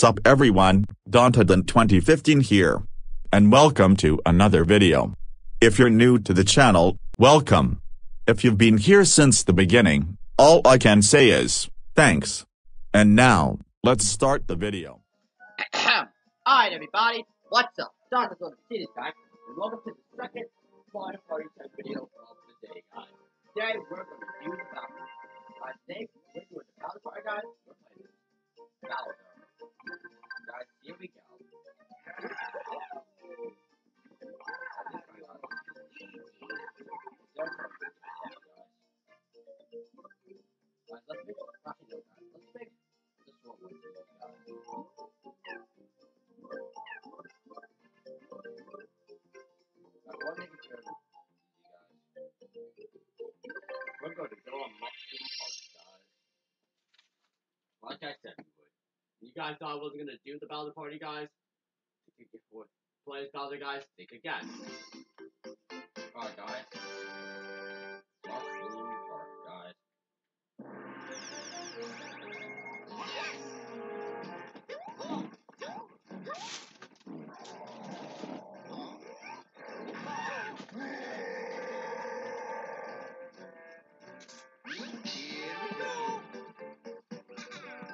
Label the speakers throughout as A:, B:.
A: Sup everyone, DantyDant 2015 here. And welcome to another video. If you're new to the channel, welcome. If you've been here since the beginning, all I can say is, thanks. And now, let's start the video.
B: Alright everybody, what's up? Dr. Golden Seed is back, and welcome to the second Mario Party 10 video of the day, guys. Today, we're going to do the battle. Uh, today, we're doing the party, guys. We're playing battle Guys, here we go. Guys thought I wasn't to do the Bowser Party, guys? Play Bowser, guys? Think again. Alright, guys. Mushroom Park, guys.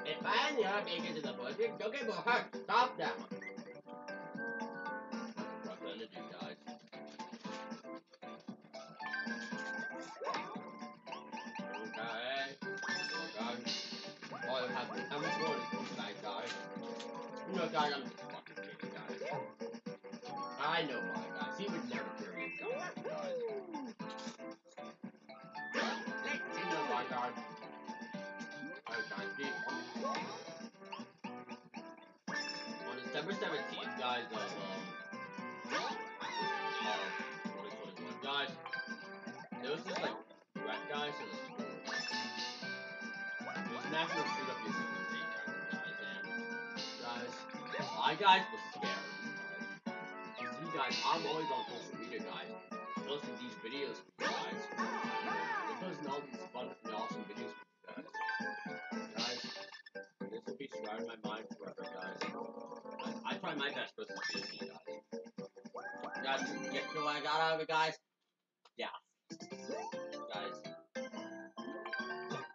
B: If I you make it to the bush, don't get more hurt. Stop that one. What I'm gonna do, guys. Okay. Guys. All I have I'm going to tonight, guys. You know, guys, I'm just fucking kidding, guys. I know why, guys. He would never carry on December 17th, guys, of, um, uh, 2021, guys, there was this, like, threat, guys, to the. It was National Shoot Up Your Secret guys, and, guys, I, guys, was scared, guys. You see, guys, I'm always on social media, guys, posting these videos for you guys. They're posting all these fun and awesome videos for you guys. Guys, this will be scarred in my mind. I, I my best for this guys. Guys, get to what I got out of it, guys? Yeah. Guys.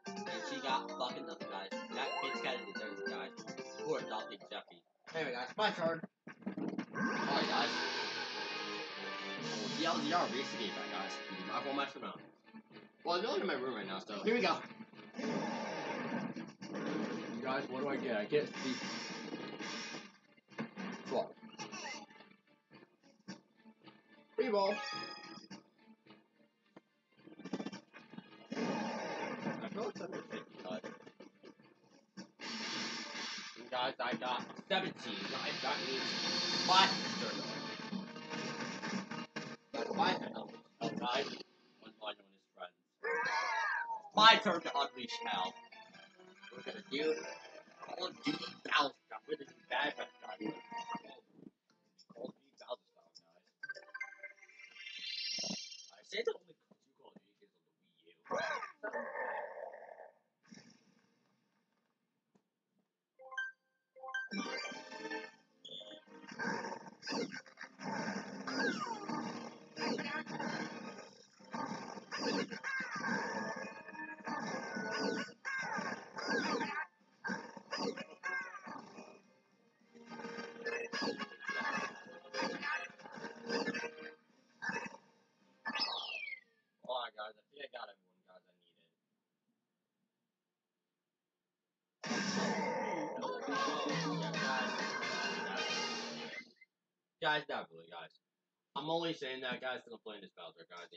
B: And she got fucking nothing, guys. That bitch got it deserves guys. Poor adopted Jeffy. Anyway, guys, my turn. Alright, guys. The LDR race game, guys. Do not go mess around. Well, I'm only in my room right now, so here we go. Guys, what do I get? I get the I under 50, guys. I got 17, guys. That means 5 turn. That's 5 turn. Oh, guys. One friends. My turn to unleash hell. We're gonna do Call of Duty Battle Style. We're gonna do bad bad Guys, really, guys. I'm only saying that, guys, I'm playing this Bowser, guys.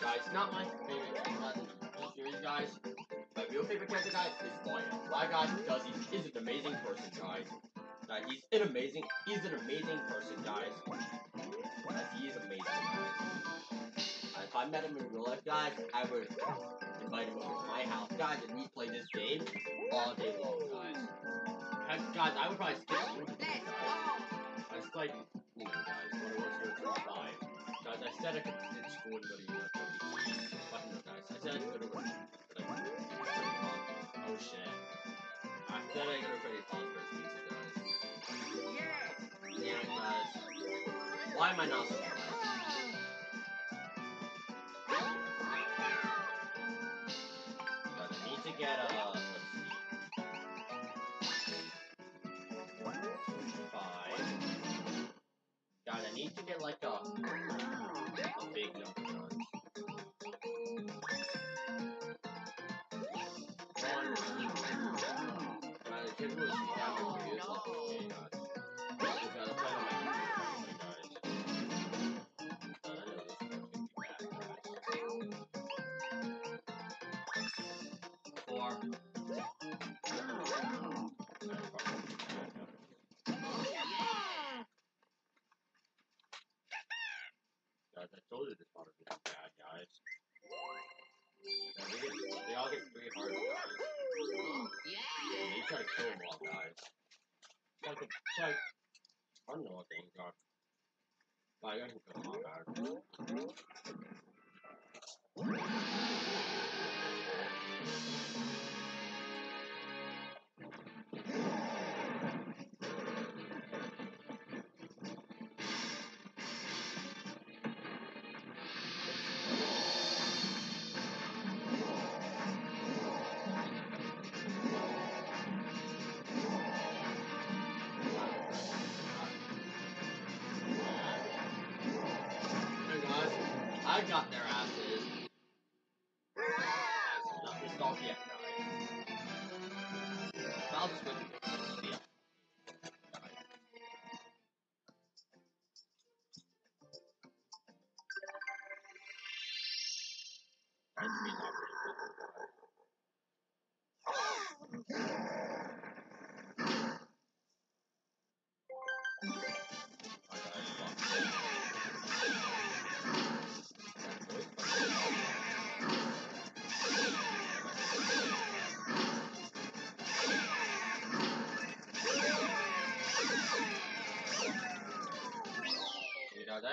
B: Guys, not my favorite character series, guys. My real favorite character, guys, is Mario. Why, guys? Because he is an amazing person, guys. Guys, he's an amazing, he's an amazing person, guys. Guys, he is amazing, guys. Uh, if I met him in real life, guys, I would invite him over to my house, guys, and we play this game all day long, guys. Heck, guys, I would probably skip to play, guys. It's like, you know, guys, when it was turn five. Guys, I said I could skip school and go to university. But no, guys, I said I could go to work. But I, oh shit. I said I gotta pretty pause for music, guys. Damn it, guys. Why am I not Guys, I told you this part would be bad, guys. They all get guys. Like, like, I don't know what things are. But I guys. Got their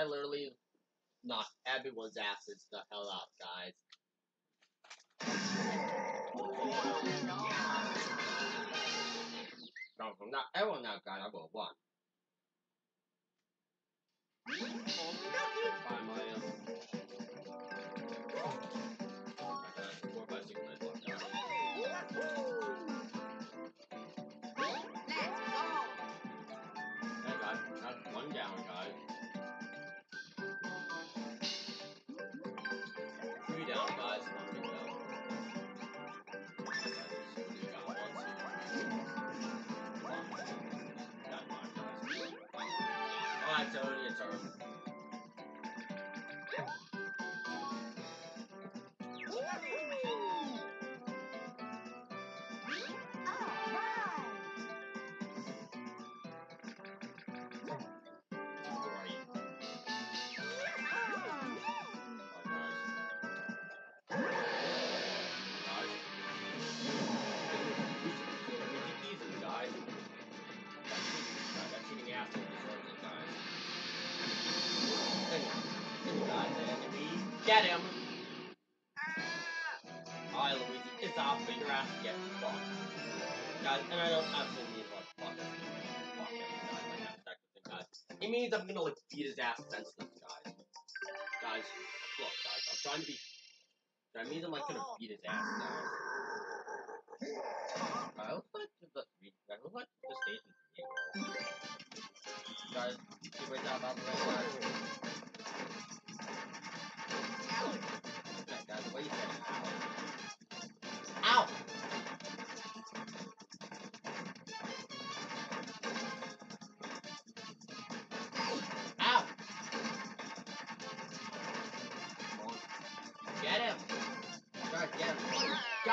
B: literally knocked everyone's asses the hell out, guys. No, from not everyone now, guys, I will one. Bye, guys. Alright, Tony, get him. Ah. Alright, Luigi, it's off, but your ass get fucked. Guys, and I don't actually mean like fuck everything. Fuck everything, guys. It means I'm gonna like beat his ass senseless, guys. Guys, look, guys, I'm trying to be. That means I'm like gonna beat his ass, guys. I look like the. I look like the station three. Guys, keep right down about the way, guys.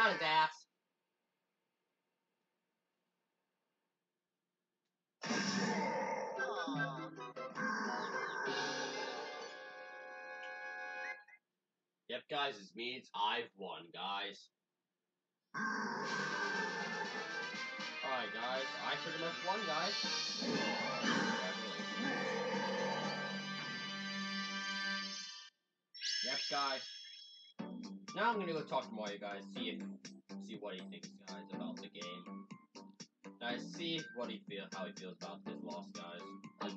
B: Got his ass. Yep, guys, this means I've won, guys. Alright, guys, I pretty much won, guys. Yep, guys. Now I'm gonna go talk to Mario, guys, see if see what he thinks, guys, about the game. Guys, see what he feel, how he feels about this loss, guys. Let's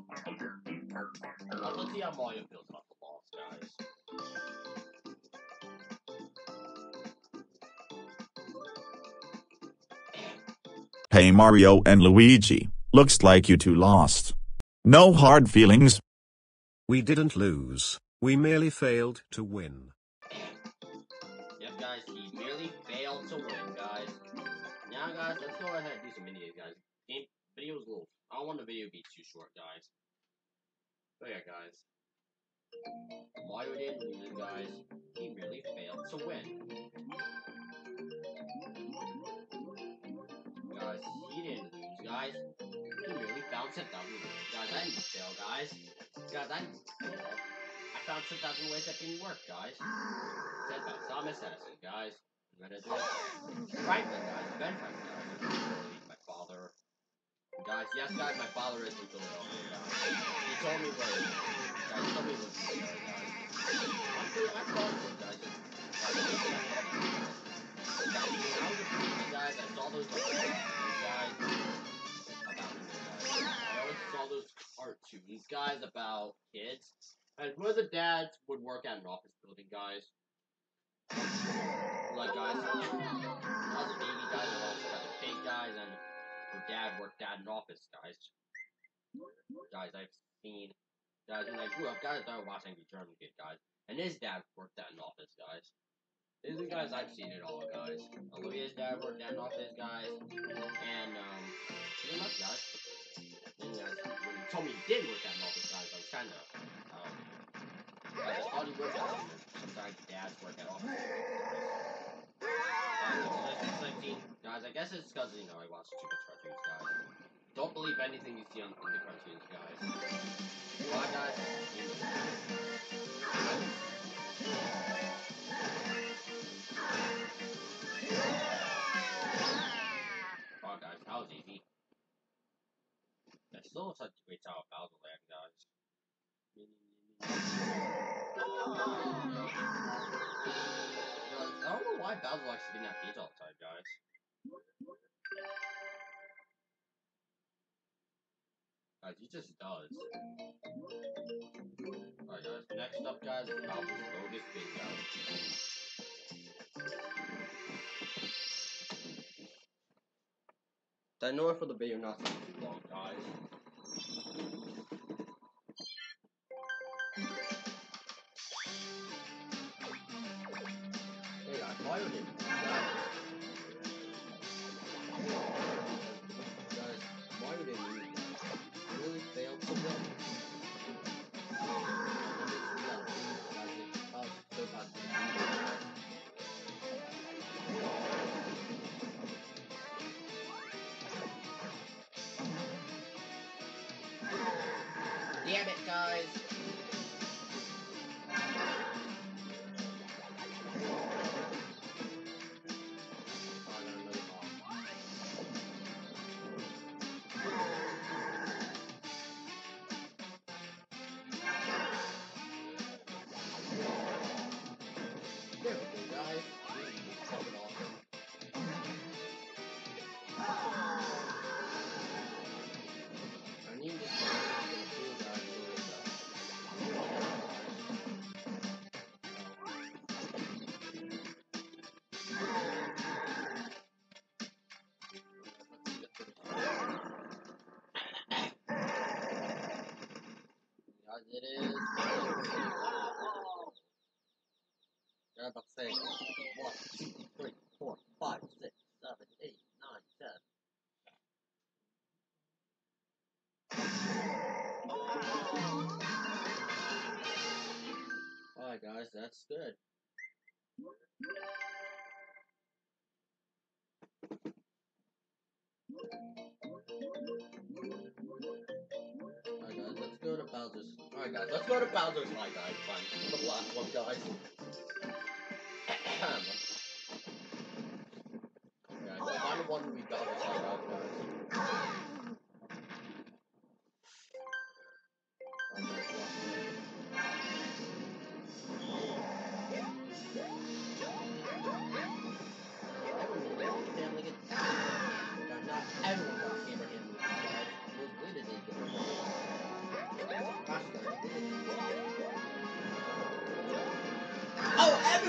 B: see how Mario feels about the loss, guys.
A: Hey Mario and Luigi, looks like you two lost. No hard feelings.
C: We didn't lose. We merely failed to win.
B: Don't want the video to be too short, guys. But yeah, guys. Mario didn't lose, guys. He merely failed to win. Guys, he didn't lose, guys. He merely found 10,000 ways. Guys, I didn't fail, guys. Guys, I didn't. I found 10,000 ways that didn't work, guys. Said by Thomas Edison, guys. Franklin, guys. Ben Franklin, guys. Guys, yes, guys, my father is Philadelphia, guys. He told me. Guys, he told me he was, guys. I'm pretty, was, I was. Guys, I was I saw those guys. About guys. I saw those cartoons, guys, about kids. And where the dads would work at an office building, guys. Like, guys, I was a baby, guys, and the big guys, and her dad worked at an office, guys. Guys, I've seen, guys, when I grew up, guys, I watching the German kid, guys. And his dad worked at an office, guys. These are guys, I've seen it all, guys. Olivia's dad worked at an office, guys. And, um, pretty much, guys. And, guys, when he told me he did work at an office, guys, I was kind of, um, I thought he worked at one. Sometimes dads work at offices, guys. Guys, it's 16. Guys, I guess it's because, you know, I watch much cartoons, guys. Don't believe anything you see on in the cartoons, guys. Why, guys? Oh, guys, that was easy. I still such a great time with Bowser Land, guys. I don't know why Bowser likes to be in that cage all the time, Guys, he just does. Alright, guys. Next up, guys, is Bowser's bogus bingo. I know for the video not to be too long, guys. Hey guys, Mario didn't Alright guys, that's good. Alright guys, let's go to Bowser's. Alright guys, let's go to Bowser's High guys. Fine. The last one guys,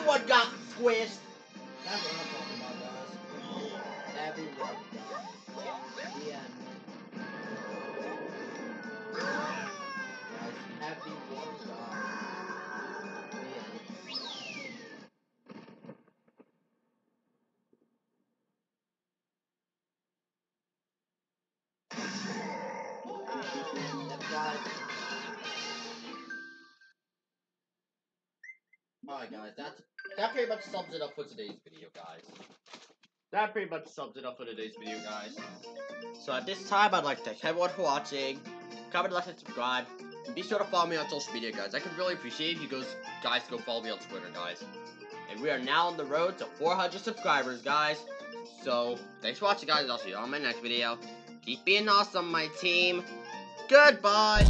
B: Everyone got squished. Alright guys, that's that pretty much sums it up for today's video, guys. That pretty much sums it up for today's video, guys. So at this time, I'd like to thank everyone for watching. Comment, like, and subscribe. And be sure to follow me on social media, guys. I could really appreciate if you guys, guys go follow me on Twitter, guys. And we are now on the road to 400 subscribers, guys. So, thanks for watching, guys. I'll see you on my next video. Keep being awesome, my team. Goodbye.